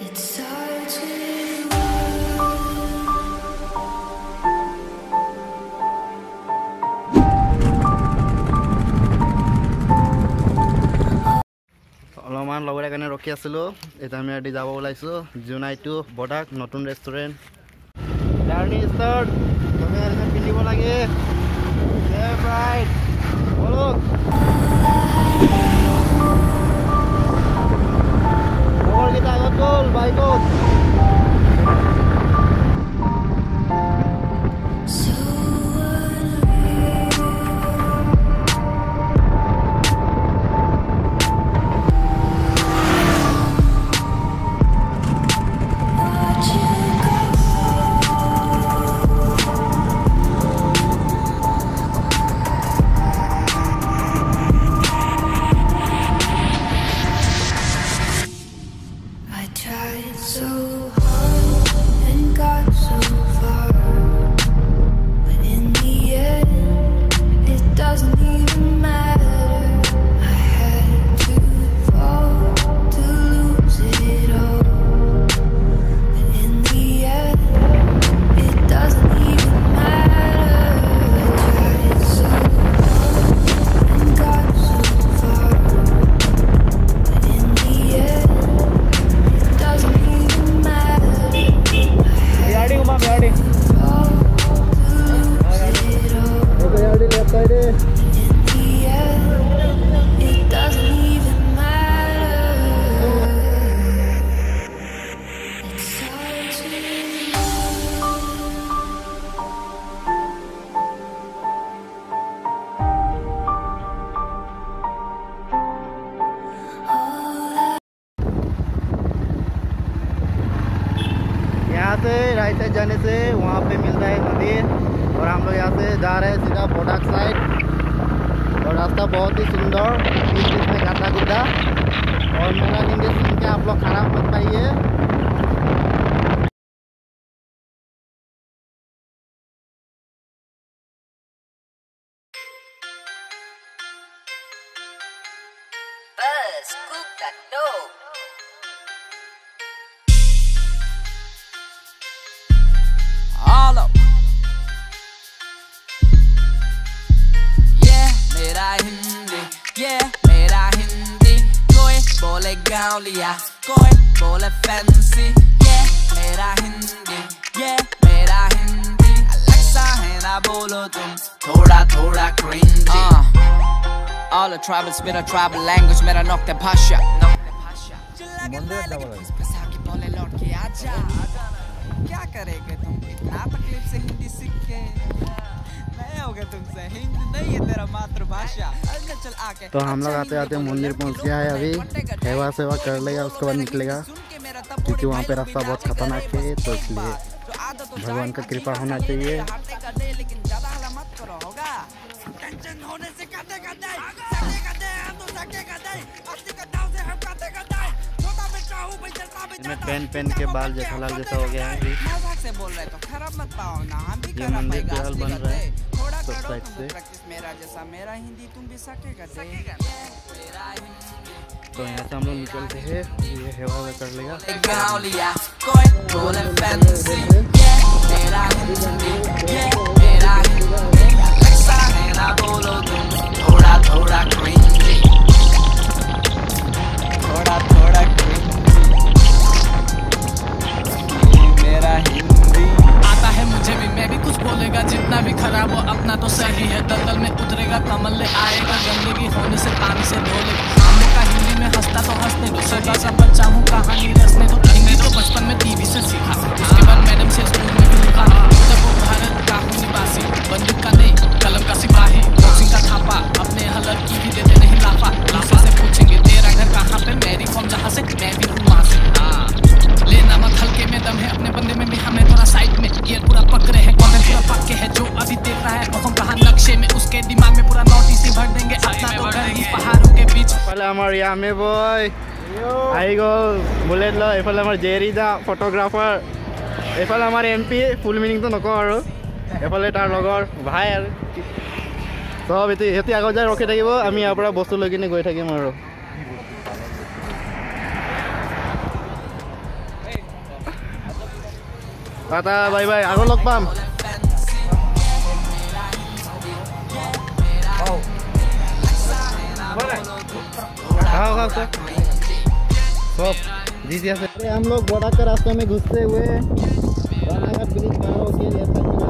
অলপমান লগৰে কাৰণে ৰখি আছিলোঁ। এতিয়া আমি ৰাতি যাব ওলাইছোঁ। জুনাই টু বডাক নতুন ৰেষ্টুৰেণ্ট জাৰ্ণি ষ্টাৰ্ট তুমি হেলমেট পিন্ধিব লাগে। So यहाँ से राइट साइड जाने से वहाँ पे मिलता है मंदिर और हम लोग यहाँ से जा रहे हैं सीधा बोडाक साइड। और रास्ता बहुत ही सुंदर बीच में गुड्ढा और मेरा हिंदी सुन के आप लोग खराब मत पाइए। कोई बोले फैंसी yeah मेरा हिंदी yeah मेरा हिंदी अलग सा है ना बोलो तुम थोड़ा थोड़ा cringy All the tribal spit a tribal language मेरा नोक्ते भाषा बोले लौट के आजा क्या करेंगे तुम इतना तकलीफ़ से हिंदी सीख के मैं तुमसे हिंदी नहीं है तेरा मातृभाषा अच्छा आके तो हम लोग आते आते मंदिर पहुँच गया है अभी। सेवा सेवा कर लेगा उसके बाद निकलेगा। क्योंकि वहाँ पे रास्ता बहुत खतरनाक है तो इसलिए भगवान का कृपा होना चाहिए तो हूँ जैसा मैं पेन पेन के बाल जेठालाल जैसा हो गया है अभी। मज़ाक से बोल रहे तो खराब मत पाओ ना हम भी ये खराब मंदिर फ़िलहाल बन रहा है। तुम से। मेरा जैसा मेरा हिंदी तुम भी सकेगा सकेगा मेरा हिंदी तो यहाँ से हम लोग निकलते हैं ये हेवा वेवा कर लेगा कोई बोले फैंसी yeah मेरा हिंदी yeah मेरा हिंदी अलग सा है ना बोलो तुम थोड़ा थोड़ा cringy थोड़ा थोड़ा मेरा हिंदी आता है मुझे भी मैं भी कुछ बोलेगा जितना भी खराब हो, अपना तो सही है। दलदल में उतरेगा, कमल ले आएगा, गंदगी होने से पानी से धो ले। हम का हिंदी में हंसता तो हंसने दो छोटा सा बच्चा हूँ, कहानी रसने दो। हिंदी तो बचपन में टीवी से सीखा। उसके बाद मैडम से स्कूल में भी लिखा। जब वो भारत का हूँ निवासी, बंदूक का नहीं, कलम का सिपाही। बॉक्सिंग का थापा, अपने हलक की भी देते नहीं लाफा। लाफा से पूछेंगे, तेरा घर कहाँ पे? मेरी फॉर्म जहाँ से? मैं भी हूँ वहाँ से। हाँ। लेना मत हल्के में दम है अपने बंदे में भी हमें थोड़ा साइड में ये पूरा पकड़े हैं कॉन्टेंट पूरा पक्के है जो अभी देख रहा है वो हम कहा नक्शे में उसके दिमाग में पूरा नोटिस ही भर देंगे अपना तो घर ही पहाड़ों के बीच এইফালে আমাৰ ইয়ামে বয় আহি গ'ল বুলেট লৈ এইফালে আমাৰ জেৰি দা ফটোগ্ৰাফাৰ এইফালে আমাৰ এম পি ফুল মিনিংটো নকওঁ আৰু এইফালে তাৰ লগৰ ভাই আৰু চব এতিয়া সিহঁতি আগত যাই ৰখি থাকিব আমি ইয়াৰ পৰা বস্তু লৈ কিনে গৈ থাকিম আৰু টাটা বাই বাই আৰু লগ পাম खाओ खाओ सब सब जी जी अरे हम लोग बोड़ा के रास्ते में घुसते हुए रानाघाट ब्रिज पार होके लेफ्ट साइड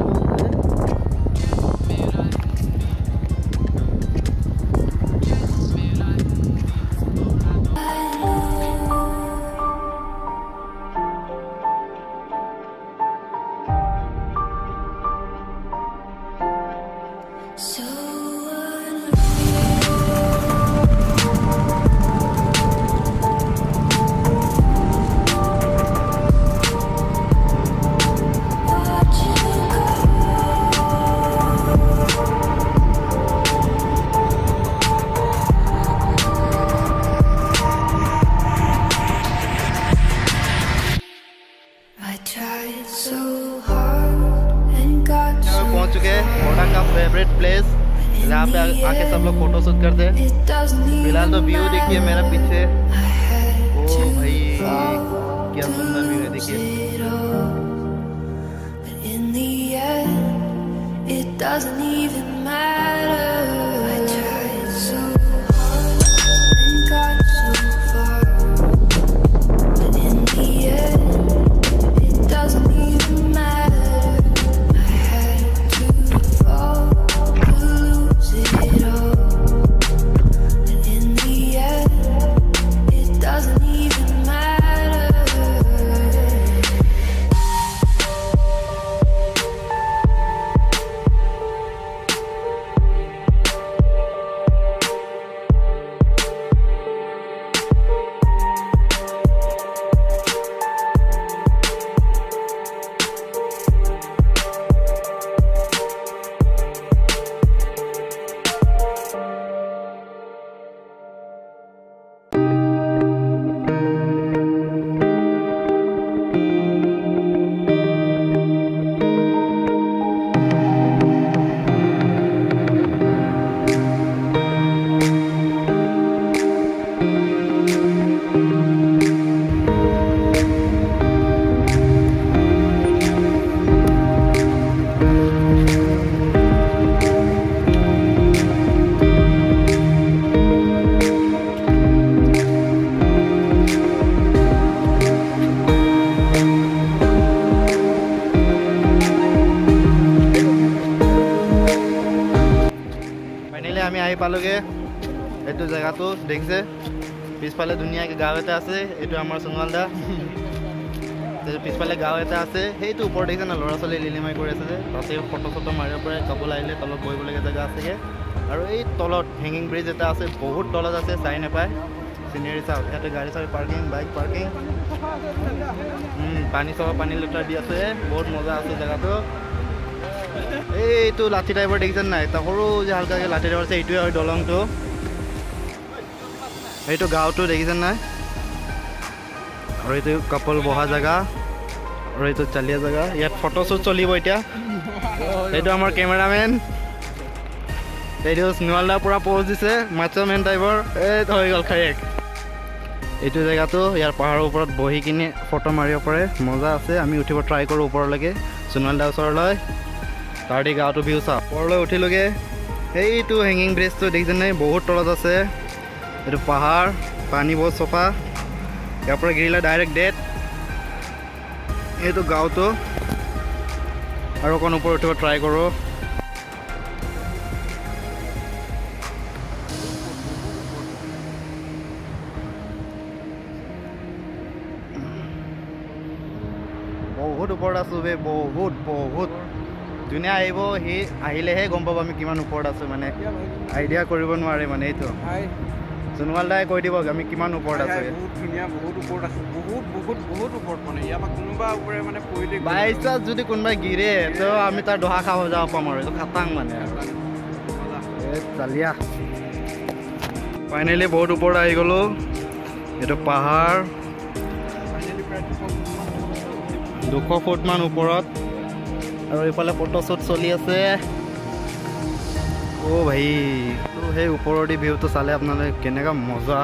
आके सब लोग फ़ोटो शूट करते फ़िलहाल तो व्यू देखिए मेरा पीछे। ओ भाई, क्या सुंदर व्यू है, देखिए। It doesn't even matter. জেগাটো দেখিছে পিছফালে ধুনীয়াকৈ গাঁও এটা আছে এইটো আমাৰ সোণোৱাল দা। তাৰপিছত পিছফালে গাঁও এটা আছে সেইটো ওপৰত দেখিছে না ল'ৰা ছোৱালী লিলিমাই কৰি আছে যে তাতে ফটো চটো মাৰিব পাৰে কাপোৰ আহিলে তলত বহিবলগীয়া জেগা আছেগৈ। আৰু এই তলত হেঙিং ব্ৰিজ এটা আছে বহুত তলত আছে চাই নাপায়। চিনেৰী চাওক ইয়াতে গাড়ী চাড়ী পাৰ্কিং বাইক পাৰ্কিং পানী চাব পানী লিটাৰ দি আছে বহুত মজা আছে জেগাটো। এইটো লাঠি টাইপৰ দেখিছে নাই? সৰু যে হালকাকৈ লাঠি টাইপৰ আছে এইটোৱে হয় দলংটো। এইটো গাঁৱটো দেখিছে নাই? আৰু এইটো কাপল বহা জেগা আৰু এইটো চালিয়া জেগা। ইয়াত ফটো শ্বুট চলিব এতিয়া। এইটো আমাৰ কেমেৰামেন এইটো স্নোৱালদাৰ পৰা প'জ দিছে মাছমেন টাইপৰ এই হৈ গ'ল খায়েক। এইটো জেগাটো ইয়াৰ পাহাৰৰ ওপৰত বহি কিনে ফটো মাৰিব পাৰে। মজা আছে আমি উঠিব ট্ৰাই কৰোঁ ওপৰলৈকে। সোণোৱালদাৰ ওচৰলৈ। তাৰ দি গাঁৱটো ভিউ চাওঁ ওপৰলৈ উঠিলোগে। সেইটো হেঙিং ব্ৰিজটো দেখিছেনে বহুত তলত আছে। এইটো পাহাৰ পানী বহুত চফা। ইয়াৰ পৰা গিৰিলে ডাইৰেক্ট ডেট এইটো গাঁৱটো আৰু অকণ ওপৰত উঠিব ট্ৰাই কৰোঁ। বহুত ওপৰত আছোঁ বে বহুত বহুত। যোনে আহিব সি আহিলেহে গম পাব আমি কিমান ওপৰত আছোঁ মানে। আইডিয়া কৰিব নোৱাৰে মানে এইটো। সোণোৱাল দাই কৈ দিব আমি কিমান ওপৰত আছোঁ বহুত ধুনীয়া বহুত ওপৰত আছো বহুত বহুত বহুত ওপৰত মানে ইয়াৰ পৰা কোনোবা ওপৰে মানে পৰিলে যদি কোনোবাই গিৰে তো আমি তাৰ দহা খাব যাব পাম আৰু এইটো খাটাং মানে চালিয়া ফাইনেলি বহুত ওপৰত আহি গ'লোঁ এইটো পাহাৰ। দুশ ফুটমান ওপৰত। আৰু এইফালে ফটো শ্বুট চলি আছে। অ' ভাই সেই ওপৰৰ দি ভিউটো চালে আপোনালোকে কেনেকুৱা মজা।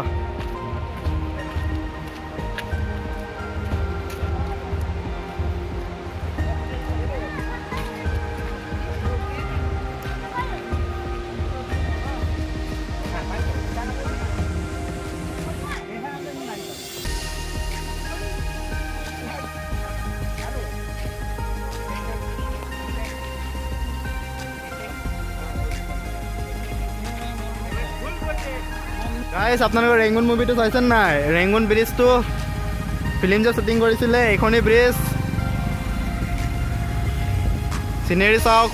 গাইছ আপোনালোকৰ ৰেংগুন মুভিটো চাইছে নাই? ৰেংগুন ব্ৰিজটো ফিল্ম যে শ্বুটিং কৰিছিলে এইখনেই ব্ৰিজ চিনেৰী চাওক।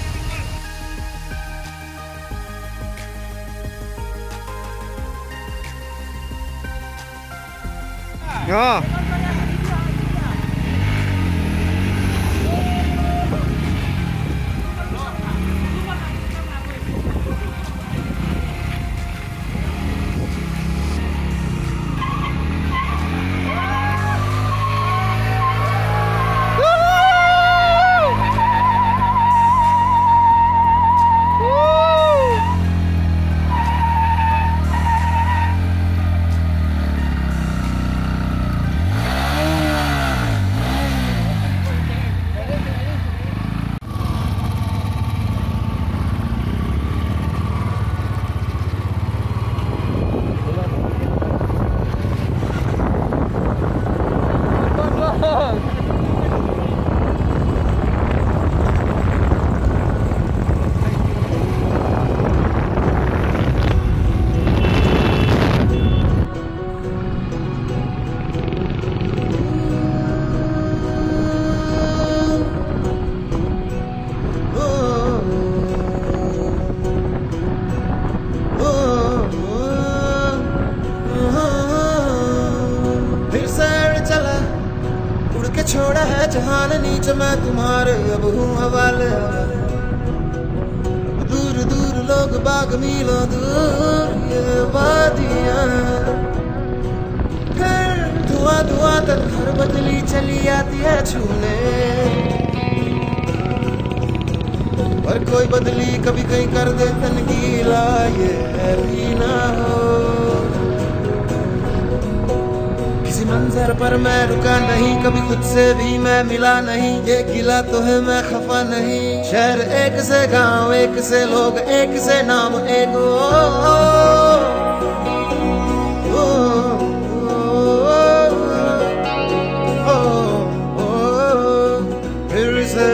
অঁ। मैं तुम्हारे अब हूँ हवाले। दूर दूर लोग बाग मिलो दूर, ये वादियाँ। फिर धुआँ धुआँ तक घर बदली चली आती है छूने। पर कोई बदली कभी कहीं कर दे तन गीला ये भी ना हो। किसी मंजर पर मैं रुका नहीं कभी खुद से भी मैं मिला नहीं ये गिला तो है मैं खफा नहीं शहर एक से गाँव एक से लोग एक से नाम एक ओ, ओ, ओ, ओ, ओ, ओ, फिर से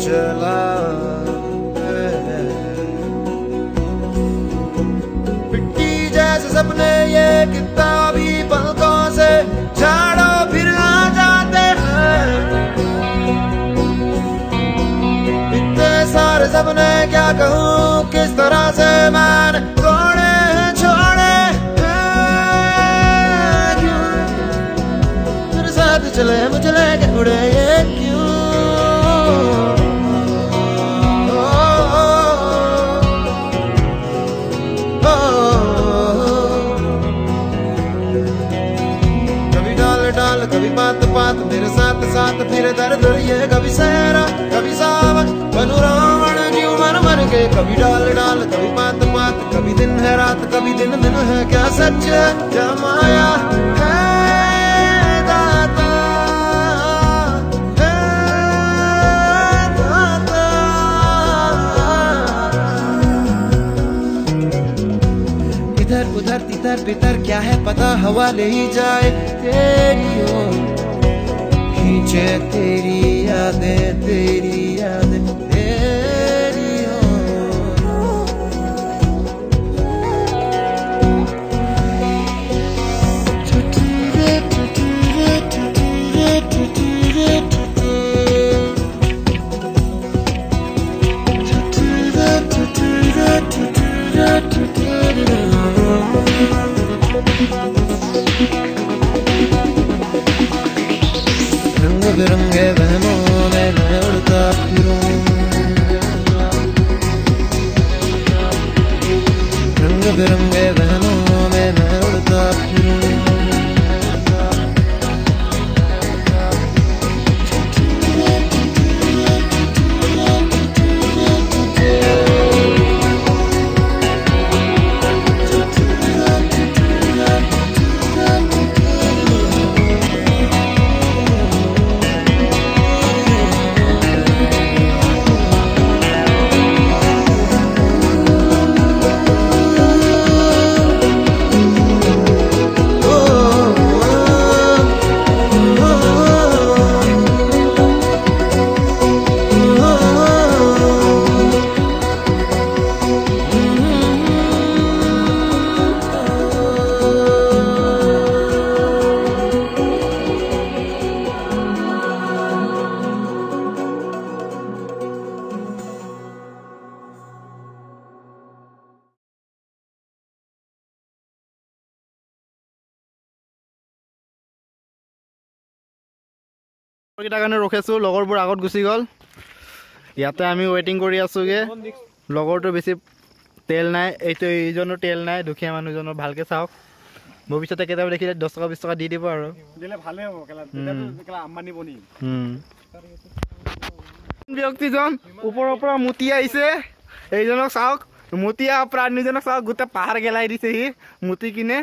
चला सपने ये किताबी jest to rozeman कभी डाल डाल, कभी बात बात कभी दिन है रात, कभी दिन दिन है क्या सच क्या माया दाता इधर, उधर तितर बितर क्या है पता? हवा ले ही जाए तेरी ओर। खींचे तेरी यादें तेरी यादें। কেইটাৰ কাৰণে ৰখিছোঁ লগৰবোৰ আগত গুচি গ'ল। ইয়াতে আমি ৱেইটিং কৰি আছোঁগৈ। লগৰটো বেছি তেল নাই এইটো এইজনৰ তেল নাই দুখীয়া মানুহজনৰ ভালকৈ চাওক। ভৱিষ্যতে কেতিয়াবা দেখিলে দহ টকা বিছ টকা দি দিব আৰু। ব্যক্তিজন ওপৰৰ পৰা মুতি আহিছে। এইজনক চাওক মুতিয়া প্ৰাণীজনক চাওক গোটেই পাহাৰ গেলাই দিছে সি। মুতি কিনে।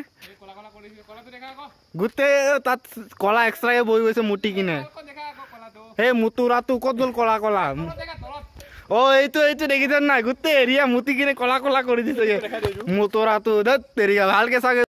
গোটেই তাত কলা এক্সট্ৰাকে বহি গৈছে মুতি কিনে। সেই মুতুৰাটো ক'ত গ'ল কলা কলা? অ এইটো এইটো দেখিছে নাই। গোটেই এৰিয়া মুতি কিনে কলা কলা কৰি দিছে। মুতুৰাটো তেৰিয়া ভালকে চাগে